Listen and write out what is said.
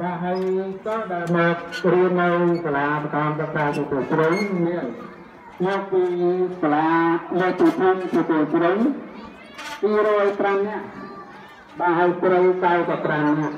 បាទហើយក៏ដែលមករៀននៅសាលាបន្តសិក្សាទទួលជ្រៅនេះមកពីសាលាលេខទីភូមិទទួលជ្រៅ205នាក់បាទហើយត្រូវ95នាក់